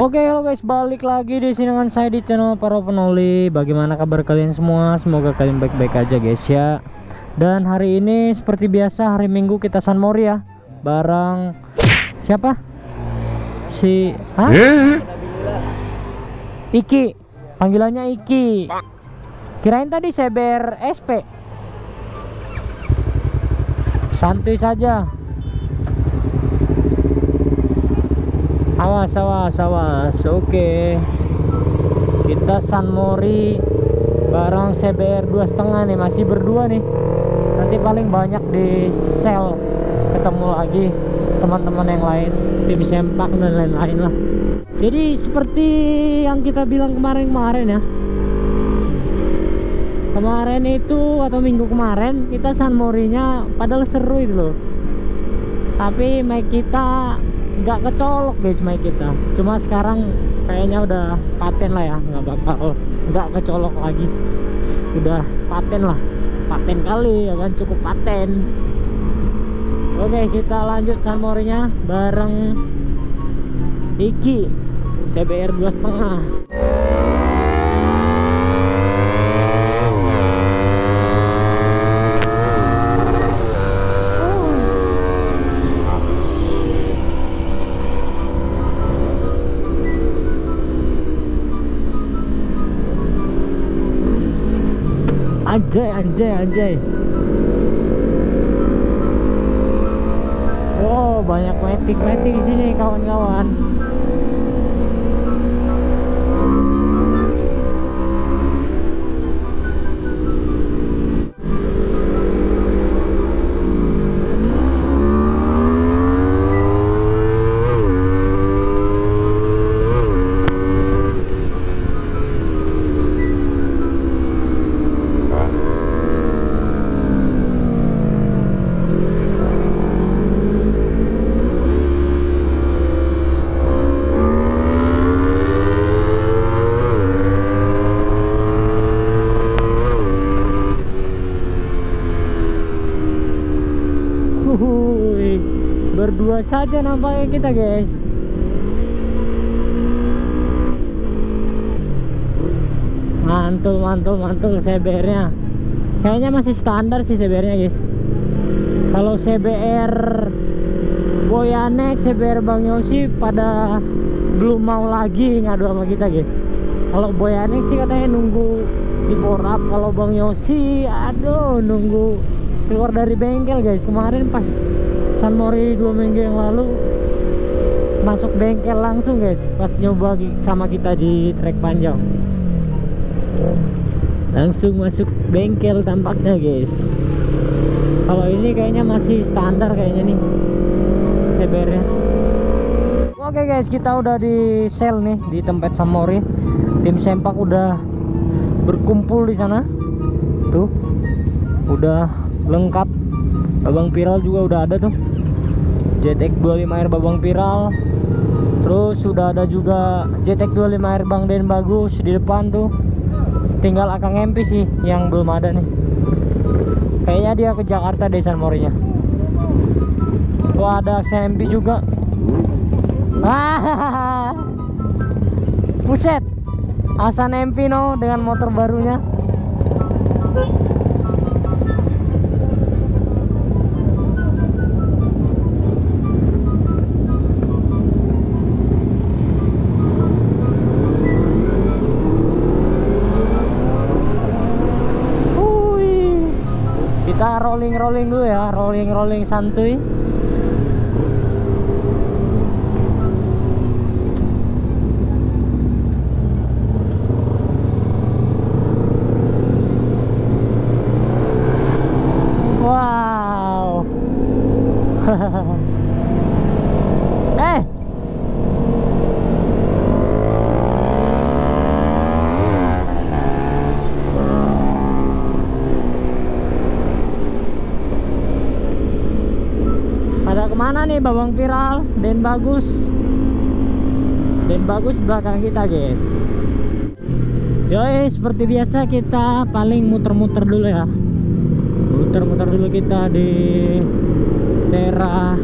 Oke halo guys balik lagi di sini dengan saya di channel para penoli. Bagaimana kabar kalian semua? Semoga kalian baik-baik aja guys ya. Dan hari ini seperti biasa hari minggu kita San Mori ya. Barang Siapa? Si Hah? Iki. Panggilannya Iki. Kirain tadi Seber SP Santuy saja awas awas awas oke. Kita San Mori barang CBR dua setengah nih. Masih berdua nih. Nanti paling banyak di sel ketemu lagi teman-teman yang lain tim sempak dan lain-lain lah. Jadi seperti yang kita bilang kemarin-kemarin ya. Kemarin itu atau minggu kemarin kita San Morinya padahal seru itu loh. Tapi mic kita nggak kecolok guys mic kita. Cuma sekarang kayaknya udah paten lah ya nggak bakal nggak kecolok lagi. Udah paten lah paten kali ya kan cukup paten. Oke kita lanjut sanmorinya bareng Iki CBR dua setengah anjay anjay anjay. Wow banyak metik metik di sini kawan-kawan saja nampaknya kita guys. Mantul mantul mantul CBR nya kayaknya masih standar sih CBR nya guys. Kalau CBR Boyanek CBR Bang Yosi pada belum mau lagi ngadu sama kita guys. Kalau Boyanek sih katanya nunggu di borap kalau Bang Yosi aduh nunggu keluar dari bengkel guys. Kemarin pas San Mori dua minggu yang lalu masuk bengkel langsung guys. Pas nyoba sama kita di trek panjang. Langsung masuk bengkel tampaknya guys. Kalau ini kayaknya masih standar kayaknya nih CBR oke guys kita udah di sel nih di tempat San Mori. Tim sempak udah berkumpul di sana. Tuh udah lengkap babang viral juga udah ada tuh. JTX 25R babang viral. Terus sudah ada juga JTX 25R Bang Den bagus di depan tuh. Tinggal Akang MP sih yang belum ada nih. Kayaknya dia ke Jakarta deh San Morinya wah ada SMP juga. Ah buset Asan MP no dengan motor barunya rolling rolling dulu ya rolling rolling santuy wow eh pada babang viral dan bagus. Dan bagus belakang kita guys. Yoi seperti biasa kita paling muter-muter dulu ya. Muter-muter dulu kita di daerah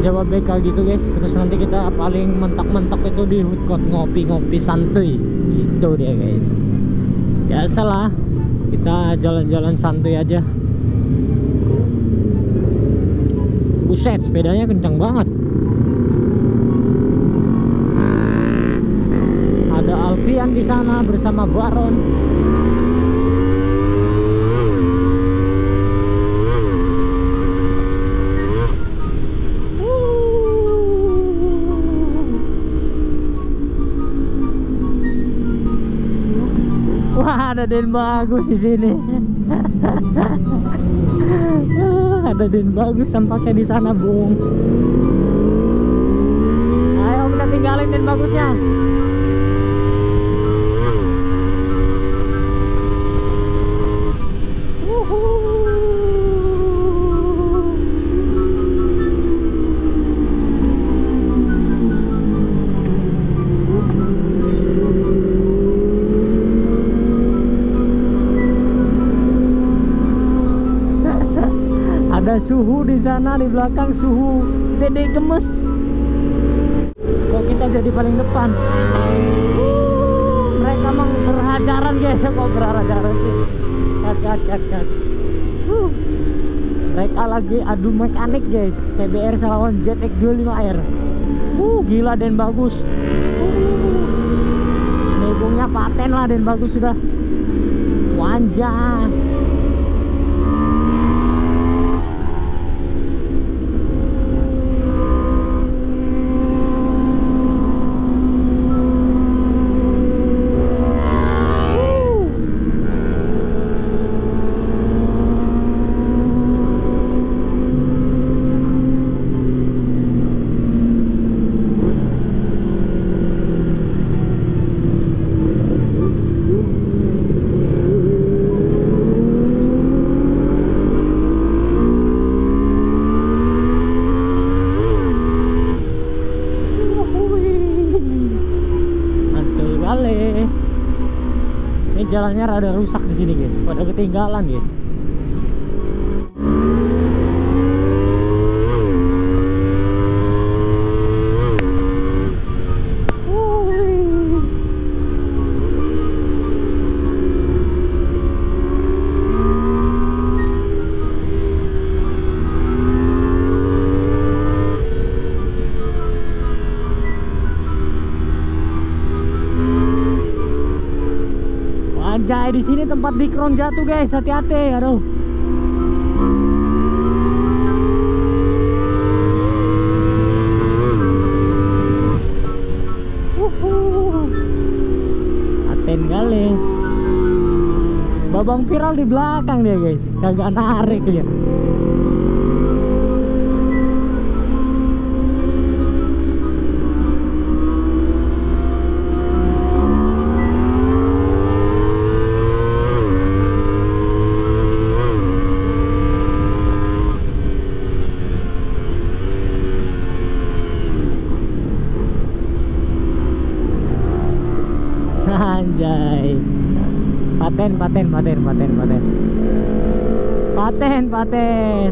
Jawa BK gitu guys. Terus nanti kita paling mentok-mentok itu di food ngopi-ngopi santuy. Itu dia guys. Biasalah kita jalan-jalan santuy aja buset sepedanya kencang banget ada Alfian di sana bersama Baron Wah, ada Den bagus di sini. ada Den bagus tampaknya di sana, Bung. Ayo kita tinggalin Den bagusnya. Suhu di sana di belakang suhu dede gemes. Kok kita jadi paling depan? Mereka emang berhajaran guys. Kok berhajaran sih? Mereka lagi adu mekanik guys. CBR lawan ZX 25R uh gila dan bagus. Uh, negongnya paten lah dan bagus sudah. Wanjah jalannya rada rusak di sini guys. Pada ketinggalan guys sini tempat dikron jatuh guys, hati-hati. Aduh. Aten kali. Babang viral di belakang dia guys, kagak narik dia. Anjay. Paten, paten, paten, paten, paten. Paten, paten.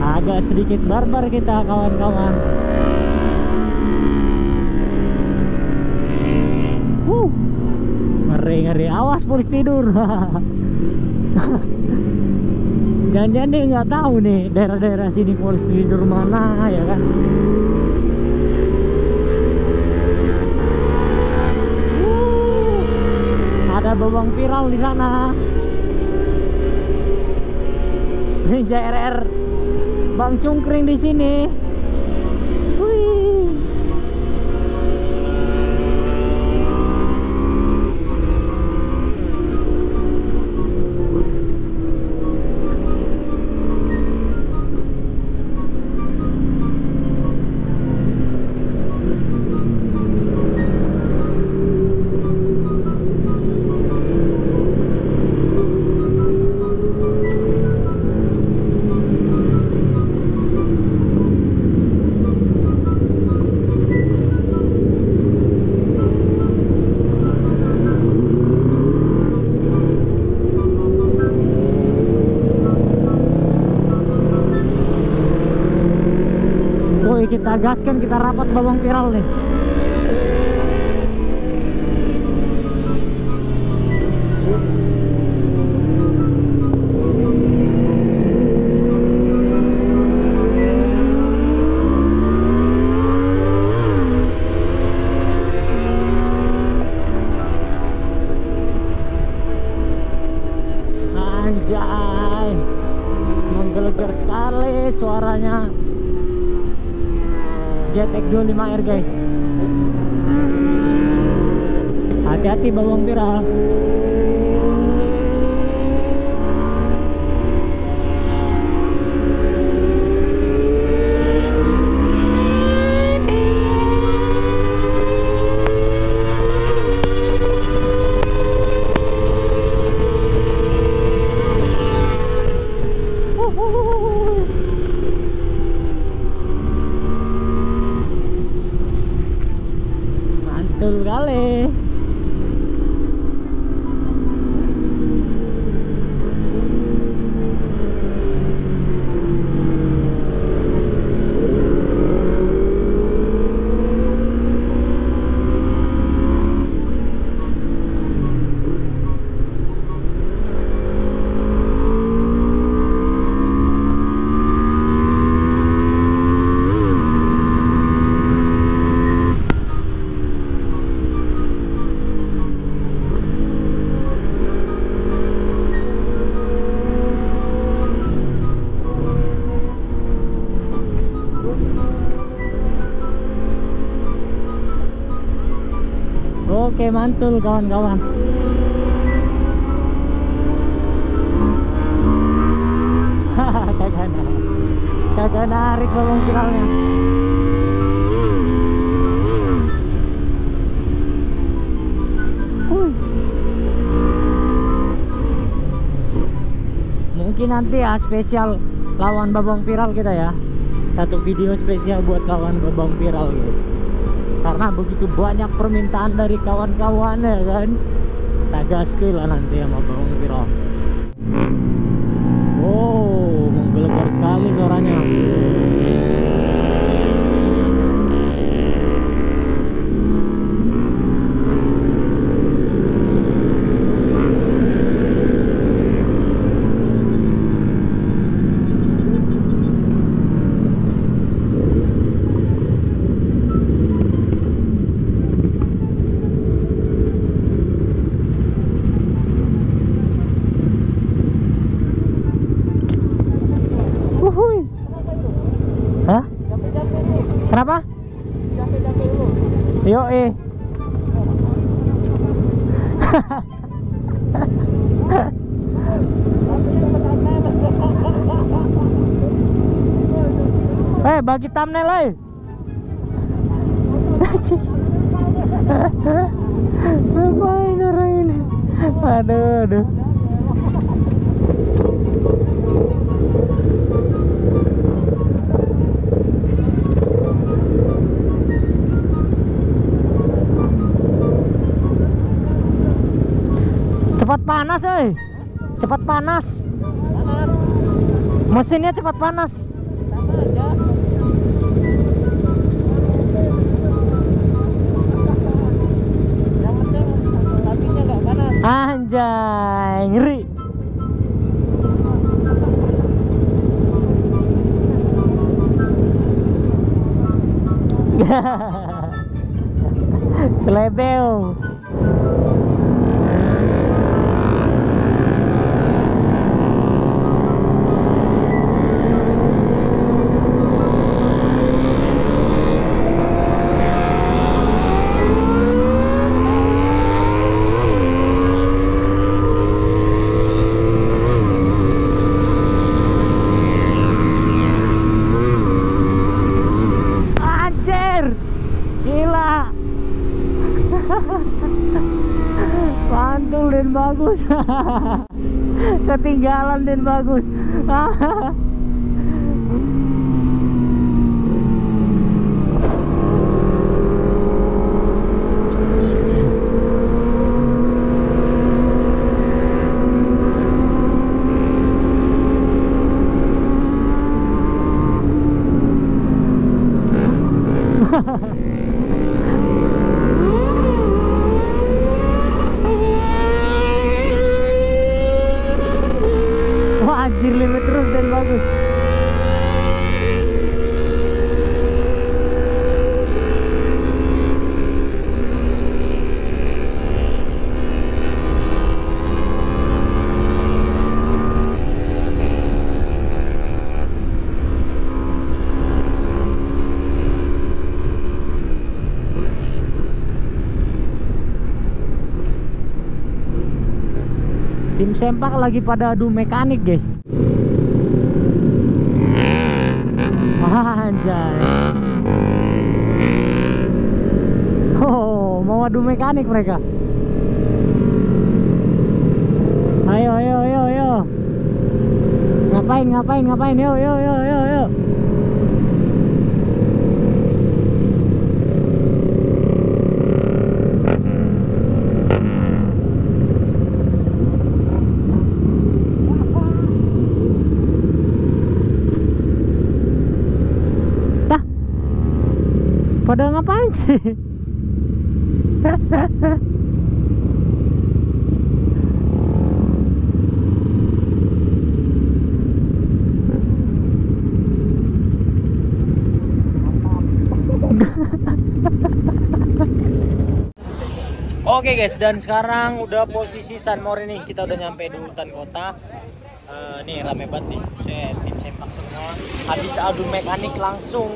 Agak sedikit barbar kita kawan-kawan. Ngeri ngeri. Awas polisi tidur. Jangan-jangan dia nggak tahu nih daerah-daerah sini polisi tidur mana ya kan? Ada babang viral di sana. Ninja RR Bang Cungkring di sini. Gaskan kita rapat babang viral nih 25R guys mantul kawan-kawan. Kagak narik Kagak narik bawang viralnya. Wuih. Mungkin nanti ya spesial lawan babang viral kita ya. Satu video spesial buat lawan babang viral guys karena begitu banyak permintaan dari kawan-kawan ya kan? Kita gaskui lah nanti sama bawang viral Kenapa? Yo eh. Eh, bagi thumbnail eh. Ngapain orang ini? Aduh, aduh. Cepat panas, eh. Cepat panas. Mesinnya cepat panas. Anjay, ngeri. Selebeo. Sempak lagi pada adu mekanik guys. Anjay. Oh mau adu mekanik mereka. Ayo ayo ayo ayo. Ngapain ngapain ngapain? Yo yo yo yo yo Oke guys, dan sekarang udah posisi San Mori nih. Kita udah nyampe di hutan kota. Eh, nih rame banget nih. Saya tim sempak semua. Habis adu mekanik langsung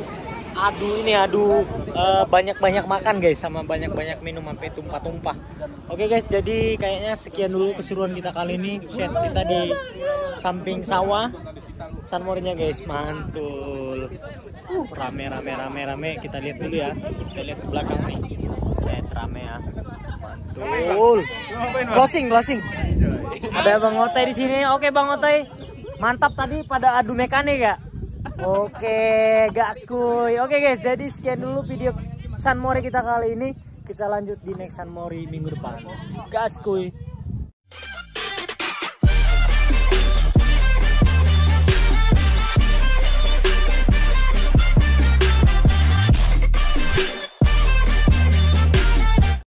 adu ini adu eh, banyak-banyak makan guys sama banyak-banyak minum sampai tumpah-tumpah. Oke guys, jadi kayaknya sekian dulu keseruan kita kali ini. Set kita di samping sawah. San Morinya guys, mantul. Uh, rame rame rame rame. Kita lihat dulu ya. Kita lihat ke belakang nih. Set rame ya. Mantul. Closing, closing. Ada Bang Otai di sini. Oke Bang Otai. Mantap tadi pada adu mekanik ya. Oke, gaskuy. Oke guys, jadi sekian dulu video San Mori kita kali ini. Kita lanjut di next San Mori minggu depan. Gaskuy.